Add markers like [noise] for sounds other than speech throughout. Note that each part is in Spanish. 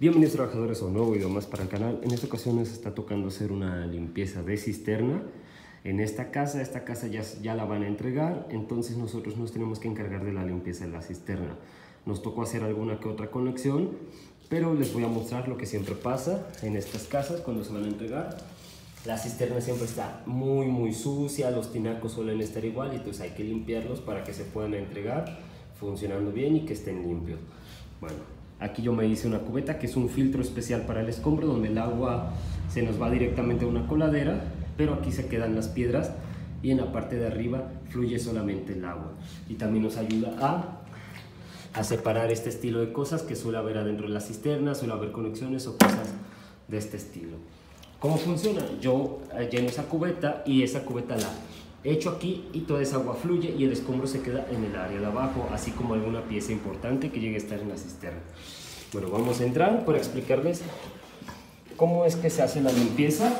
Bienvenidos trabajadores a un nuevo video más para el canal. En esta ocasión nos está tocando hacer una limpieza de cisterna en esta casa. Esta casa ya, ya la van a entregar, entonces nosotros nos tenemos que encargar de la limpieza de la cisterna. Nos tocó hacer alguna que otra conexión, pero les voy a mostrar lo que siempre pasa en estas casas cuando se van a entregar. La cisterna siempre está muy muy sucia, los tinacos suelen estar igual y entonces hay que limpiarlos para que se puedan entregar funcionando bien y que estén limpios. Bueno, aquí yo me hice una cubeta que es un filtro especial para el escombro donde el agua se nos va directamente a una coladera, pero aquí se quedan las piedras y en la parte de arriba fluye solamente el agua. Y también nos ayuda a separar este estilo de cosas que suele haber adentro de la cisterna, suele haber conexiones o cosas de este estilo. ¿Cómo funciona? Yo eh, lleno esa cubeta y esa cubeta la echo aquí y toda esa agua fluye y el escombro se queda en el área de abajo, así como alguna pieza importante que llegue a estar en la cisterna. Bueno, vamos a entrar para explicarles cómo es que se hace la limpieza.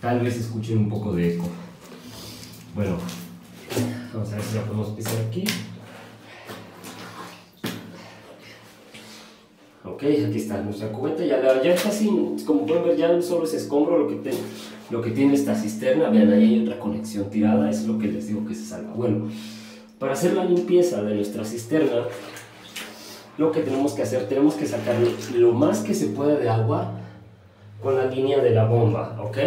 Tal vez escuchen un poco de eco. Bueno, vamos a ver si ya podemos pisar aquí. Ok, aquí está nuestra cubeta, ya, ya está así, como pueden ver ya solo es escombro lo que, te, lo que tiene esta cisterna, vean ahí hay otra conexión tirada, es lo que les digo que se salga. Bueno, para hacer la limpieza de nuestra cisterna, lo que tenemos que hacer, tenemos que sacar lo más que se pueda de agua con la línea de la bomba, ¿ok?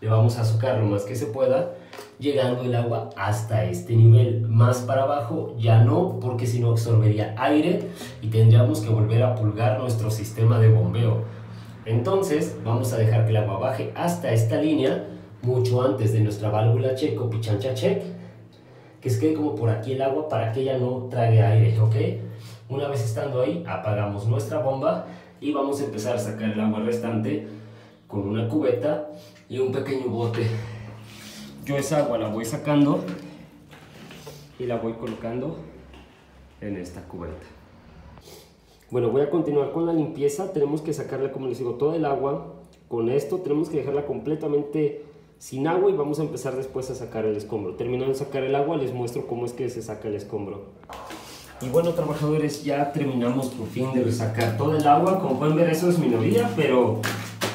Le vamos a sacar lo más que se pueda llegando el agua hasta este nivel. Más para abajo ya no, porque si no absorbería aire y tendríamos que volver a pulgar nuestro sistema de bombeo. Entonces vamos a dejar que el agua baje hasta esta línea, mucho antes de nuestra válvula check o pichancha check, que se quede como por aquí el agua para que ella no trague aire, ¿ok? Una vez estando ahí, apagamos nuestra bomba y vamos a empezar a sacar el agua restante con una cubeta y un pequeño bote yo esa agua la voy sacando y la voy colocando en esta cubeta. Bueno, voy a continuar con la limpieza. Tenemos que sacarle, como les digo, todo el agua. Con esto tenemos que dejarla completamente sin agua y vamos a empezar después a sacar el escombro. Terminando de sacar el agua, les muestro cómo es que se saca el escombro. Y bueno, trabajadores, ya terminamos por fin de sacar todo el agua. Como pueden ver, eso es minoría, pero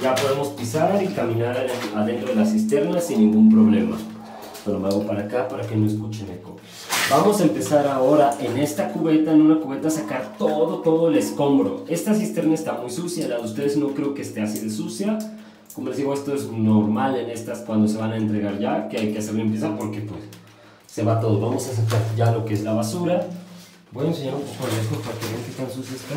ya podemos pisar y caminar adentro de la cisterna sin ningún problema. Pero me hago para acá para que no escuchen eco. Vamos a empezar ahora en esta cubeta, en una cubeta, a sacar todo, todo el escombro. Esta cisterna está muy sucia, la de ustedes no creo que esté así de sucia. Como les digo, esto es normal en estas cuando se van a entregar ya, que hay que hacer limpieza porque pues se va todo. Vamos a sacar ya lo que es la basura. Voy a enseñar un poco lejos para que vean qué tan sucia está.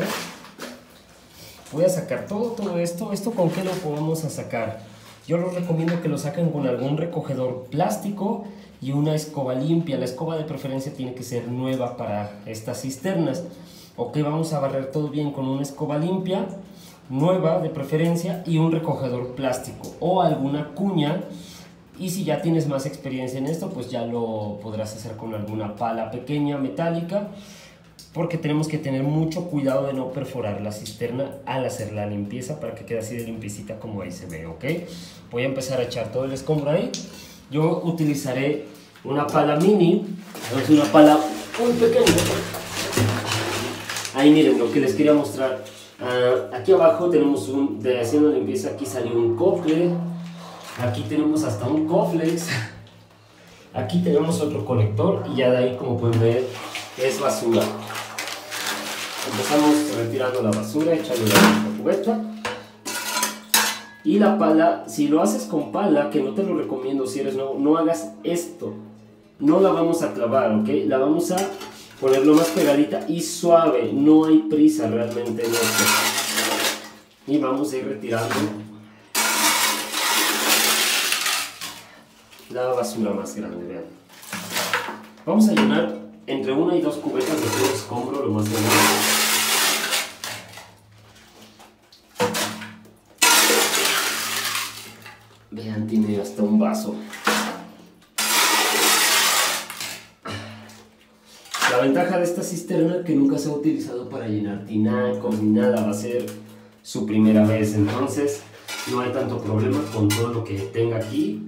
Voy a sacar todo, todo esto. ¿Esto con qué lo podemos sacar? Yo les recomiendo que lo saquen con algún recogedor plástico y una escoba limpia. La escoba de preferencia tiene que ser nueva para estas cisternas. Ok, vamos a barrer todo bien con una escoba limpia, nueva de preferencia, y un recogedor plástico o alguna cuña. Y si ya tienes más experiencia en esto, pues ya lo podrás hacer con alguna pala pequeña, metálica porque tenemos que tener mucho cuidado de no perforar la cisterna al hacer la limpieza para que quede así de limpiecita como ahí se ve, ¿ok? Voy a empezar a echar todo el escombro ahí. Yo utilizaré una pala mini, es una pala muy pequeña. Ahí miren lo que les quería mostrar. Uh, aquí abajo tenemos un, de haciendo limpieza, aquí salió un cofre. Aquí tenemos hasta un coflex. Aquí tenemos otro conector y ya de ahí como pueden ver es basura. Empezamos retirando la basura, echando la cubeta. Y la pala, si lo haces con pala, que no te lo recomiendo si eres nuevo, no hagas esto. No la vamos a clavar, ¿ok? La vamos a poner lo más pegadita y suave. No hay prisa realmente en esto. Y vamos a ir retirando la basura más grande, vean. Vamos a llenar entre una y dos cubetas de puro escombro lo más grande. Vean, tiene hasta un vaso. La ventaja de esta cisterna es que nunca se ha utilizado para llenar tinacos ni nada, va a ser su primera vez, entonces no hay tanto problema con todo lo que tenga aquí.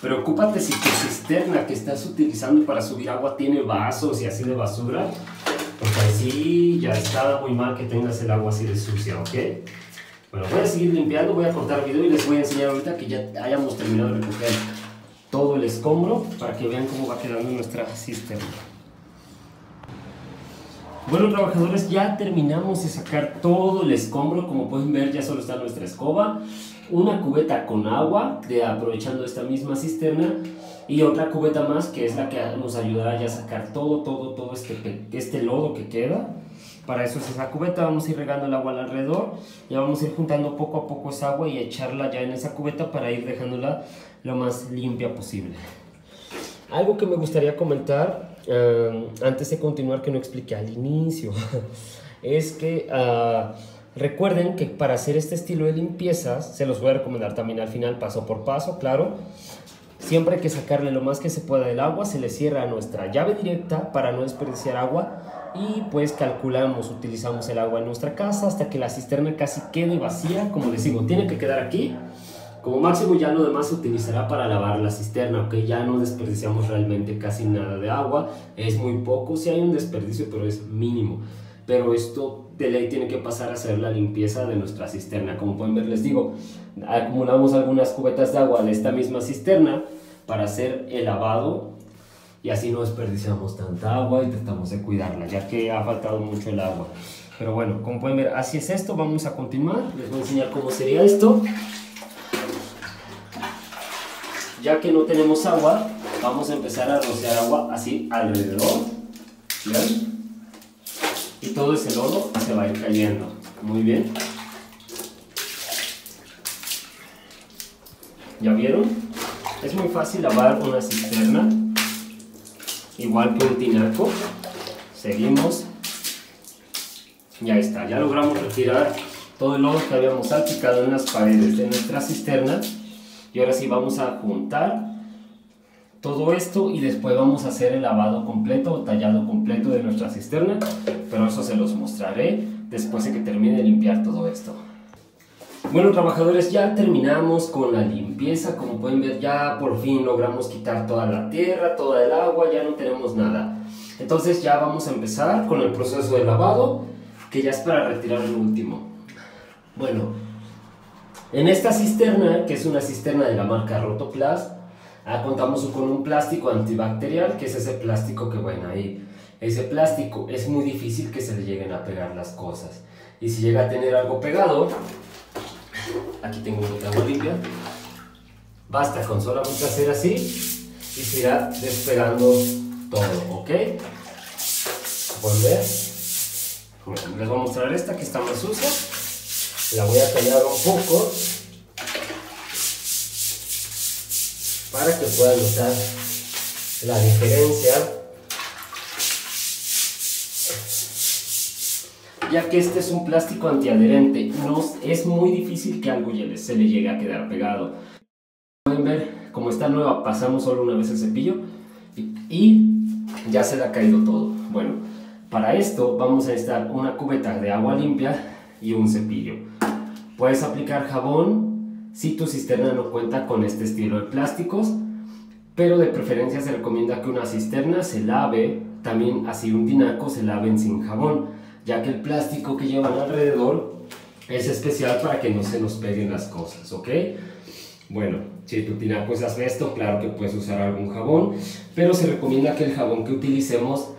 Preocúpate si tu cisterna que estás utilizando para subir agua tiene vasos y así de basura. Porque así ya está muy mal que tengas el agua así de sucia, ¿ok? Bueno, voy a seguir limpiando, voy a cortar video y les voy a enseñar ahorita que ya hayamos terminado de recoger todo el escombro para que vean cómo va quedando nuestra cisterna. Bueno trabajadores, ya terminamos de sacar todo el escombro, como pueden ver ya solo está nuestra escoba, una cubeta con agua, de, aprovechando esta misma cisterna, y otra cubeta más que es la que nos ayudará ya a sacar todo, todo, todo este, este lodo que queda. Para eso es esa cubeta, vamos a ir regando el agua alrededor, ya vamos a ir juntando poco a poco esa agua y echarla ya en esa cubeta para ir dejándola lo más limpia posible. Algo que me gustaría comentar eh, antes de continuar que no expliqué al inicio [laughs] es que ah, recuerden que para hacer este estilo de limpieza se los voy a recomendar también al final paso por paso, claro. Siempre hay que sacarle lo más que se pueda del agua, se le cierra nuestra llave directa para no desperdiciar agua y pues calculamos, utilizamos el agua en nuestra casa hasta que la cisterna casi quede vacía, como les digo, tiene que quedar aquí como máximo ya lo demás se utilizará para lavar la cisterna, ok, ya no desperdiciamos realmente casi nada de agua, es muy poco, si hay un desperdicio pero es mínimo. Pero esto de ley tiene que pasar a hacer la limpieza de nuestra cisterna. Como pueden ver, les digo, acumulamos algunas cubetas de agua de esta misma cisterna para hacer el lavado y así no desperdiciamos tanta agua y tratamos de cuidarla, ya que ha faltado mucho el agua. Pero bueno, como pueden ver, así es esto. Vamos a continuar. Les voy a enseñar cómo sería esto. Ya que no tenemos agua, vamos a empezar a rociar agua así alrededor. Y todo ese lodo se va a ir cayendo. Muy bien. ¿Ya vieron? Es muy fácil lavar una cisterna, igual que un tinaco. Seguimos. Ya está, ya logramos retirar todo el lodo que habíamos salpicado en las paredes de nuestra cisterna. Y ahora sí vamos a juntar todo esto y después vamos a hacer el lavado completo o tallado completo de nuestra cisterna, pero eso se los mostraré después de que termine de limpiar todo esto. Bueno trabajadores, ya terminamos con la limpieza, como pueden ver ya por fin logramos quitar toda la tierra, toda el agua, ya no tenemos nada. Entonces ya vamos a empezar con el proceso de lavado, que ya es para retirar el último. Bueno, en esta cisterna, que es una cisterna de la marca Rotoplas, ah, contamos con un plástico antibacterial, que es ese plástico que, bueno, ahí, ese plástico es muy difícil que se le lleguen a pegar las cosas. Y si llega a tener algo pegado, aquí tengo un agua limpia, basta con solamente hacer así y se irá despegando todo, ¿ok? Volver. Bueno, les voy a mostrar esta que está más sucia la voy a tallar un poco para que puedan notar la diferencia ya que este es un plástico antiadherente. No, es muy difícil que algo se le llegue a quedar pegado. Pueden ver como está nueva pasamos solo una vez el cepillo y, ya se le ha caído todo. Bueno para esto vamos a necesitar una cubeta de agua limpia y un cepillo. Puedes aplicar jabón si tu cisterna no cuenta con este estilo de plásticos, pero de preferencia se recomienda que una cisterna se lave, también así un tinaco se laven sin jabón, ya que el plástico que llevan alrededor es especial para que no se nos peguen las cosas, ¿ok? Bueno, si tu tinaco es asbesto, claro que puedes usar algún jabón, pero se recomienda que el jabón que utilicemos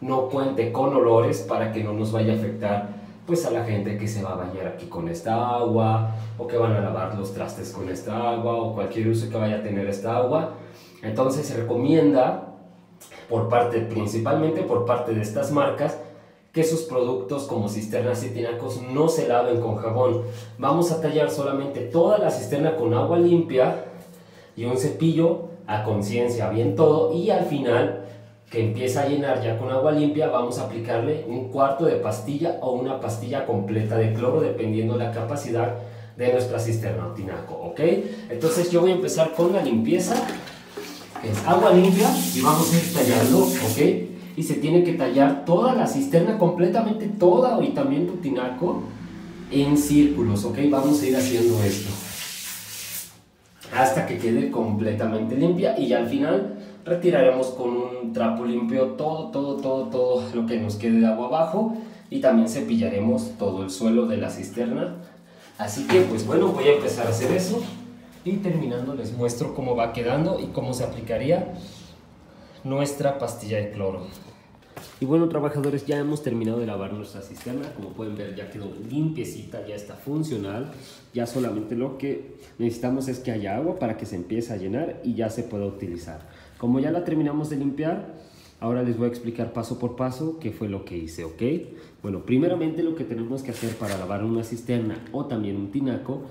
no cuente con olores para que no nos vaya a afectar pues a la gente que se va a bañar aquí con esta agua o que van a lavar los trastes con esta agua o cualquier uso que vaya a tener esta agua. Entonces se recomienda por parte, principalmente por parte de estas marcas, que sus productos como cisternas y tinacos no se laven con jabón. Vamos a tallar solamente toda la cisterna con agua limpia y un cepillo a conciencia, bien todo, y al final que empieza a llenar ya con agua limpia, vamos a aplicarle un cuarto de pastilla o una pastilla completa de cloro, dependiendo la capacidad de nuestra cisterna o tinaco, ¿ok? Entonces yo voy a empezar con la limpieza, es agua limpia, y vamos a ir tallando, ¿ok? Y se tiene que tallar toda la cisterna, completamente toda, y también tu tinaco, en círculos, ¿ok? Vamos a ir haciendo esto. hasta que quede completamente limpia y ya al final retiraremos con un trapo limpio todo, todo, todo, todo lo que nos quede de agua abajo y también cepillaremos todo el suelo de la cisterna. Así que pues bueno, voy a empezar a hacer eso y terminando les muestro cómo va quedando y cómo se aplicaría nuestra pastilla de cloro. Y bueno, trabajadores, ya hemos terminado de lavar nuestra cisterna. Como pueden ver, ya quedó limpiecita, ya está funcional. Ya solamente lo que necesitamos es que haya agua para que se empiece a llenar y ya se pueda utilizar. Como ya la terminamos de limpiar, ahora les voy a explicar paso por paso qué fue lo que hice, ¿ok? Bueno, primeramente lo que tenemos que hacer para lavar una cisterna o también un tinaco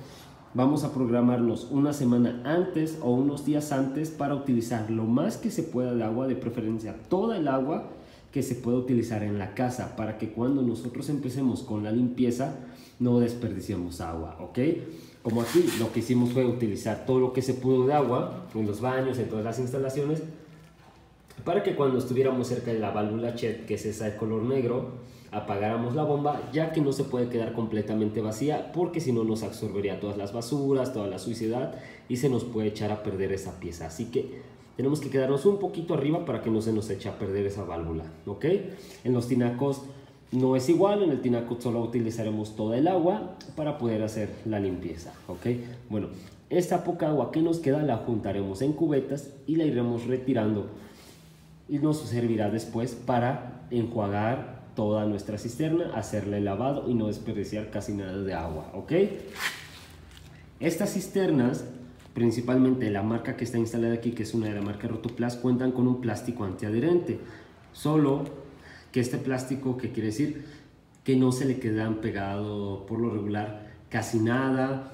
vamos a programarnos una semana antes o unos días antes para utilizar lo más que se pueda de agua, de preferencia toda el agua que se pueda utilizar en la casa para que cuando nosotros empecemos con la limpieza no desperdiciemos agua, ¿ok? Como aquí lo que hicimos fue utilizar todo lo que se pudo de agua en los baños, en todas las instalaciones, para que cuando estuviéramos cerca de la válvula CHET, que es esa de color negro, apagáramos la bomba, ya que no se puede quedar completamente vacía, porque si no nos absorbería todas las basuras, toda la suciedad y se nos puede echar a perder esa pieza. Así que tenemos que quedarnos un poquito arriba para que no se nos eche a perder esa válvula, ¿ok? En los tinacos no es igual, en el tinaco solo utilizaremos toda el agua para poder hacer la limpieza, ¿ok? Bueno, esta poca agua que nos queda la juntaremos en cubetas y la iremos retirando y nos servirá después para enjuagar toda nuestra cisterna, hacerle lavado y no desperdiciar casi nada de agua, ¿ok? Estas cisternas principalmente la marca que está instalada aquí, que es una de la marca Rotoplas, cuentan con un plástico antiadherente. Solo que este plástico, que quiere decir que no se le quedan pegado por lo regular casi nada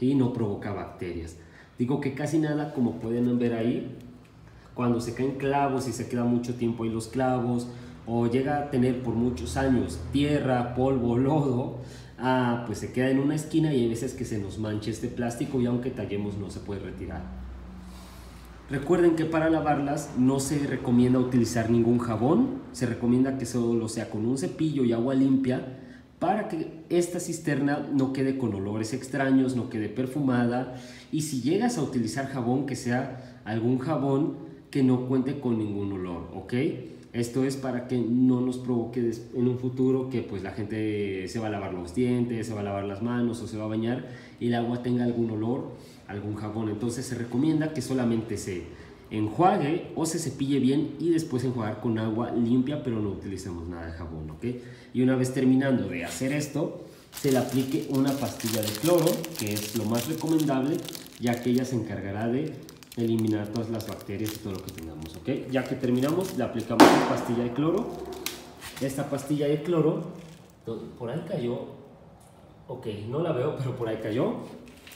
y no provoca bacterias. Digo que casi nada, como pueden ver ahí, cuando se caen clavos y se queda mucho tiempo ahí los clavos, o llega a tener por muchos años tierra, polvo, [laughs] lodo, ah, pues se queda en una esquina y hay veces que se nos mancha este plástico y aunque tallemos no se puede retirar. Recuerden que para lavarlas no se recomienda utilizar ningún jabón, se recomienda que solo sea con un cepillo y agua limpia para que esta cisterna no quede con olores extraños, no quede perfumada y si llegas a utilizar jabón que sea algún jabón que no cuente con ningún olor, ¿ok? Esto es para que no nos provoque en un futuro que pues la gente se va a lavar los dientes, se va a lavar las manos o se va a bañar y el agua tenga algún olor, algún jabón. Entonces se recomienda que solamente se enjuague o se cepille bien y después enjuagar con agua limpia, pero no utilicemos nada de jabón, ¿ok? Y una vez terminando de hacer esto, se le aplique una pastilla de cloro, que es lo más recomendable, ya que ella se encargará de eliminar todas las bacterias y todo lo que tengamos, ¿ok? Ya que terminamos, le aplicamos la pastilla de cloro. Esta pastilla de cloro, por ahí cayó, ok, no la veo, pero por ahí cayó.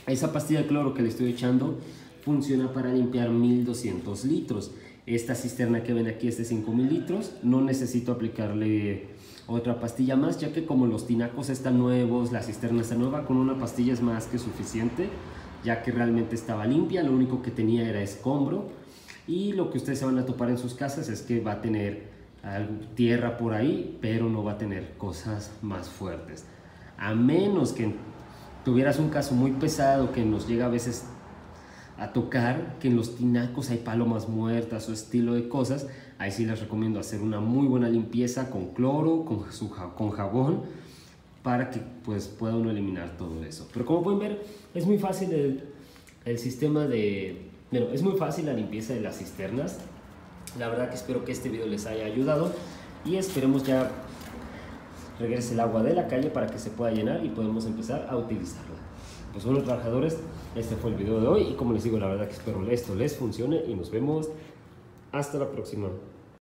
Esa pastilla de cloro que le estoy echando funciona para limpiar 1200 litros. Esta cisterna que ven aquí es de 5000 litros. No necesito aplicarle otra pastilla más, ya que como los tinacos están nuevos, la cisterna está nueva, con una pastilla es más que suficiente ya que realmente estaba limpia, lo único que tenía era escombro y lo que ustedes se van a topar en sus casas es que va a tener tierra por ahí, pero no va a tener cosas más fuertes. A menos que tuvieras un caso muy pesado que nos llega a veces a tocar, que en los tinacos hay palomas muertas o estilo de cosas, ahí sí les recomiendo hacer una muy buena limpieza con cloro, con, con jabón, para que pues, pueda uno eliminar todo eso. Pero como pueden ver, es muy fácil el, sistema de... Bueno, es muy fácil la limpieza de las cisternas. La verdad que espero que este video les haya ayudado y esperemos ya regrese el agua de la calle para que se pueda llenar y podemos empezar a utilizarla. Pues bueno, trabajadores, este fue el video de hoy y como les digo, la verdad que espero esto les funcione y nos vemos hasta la próxima.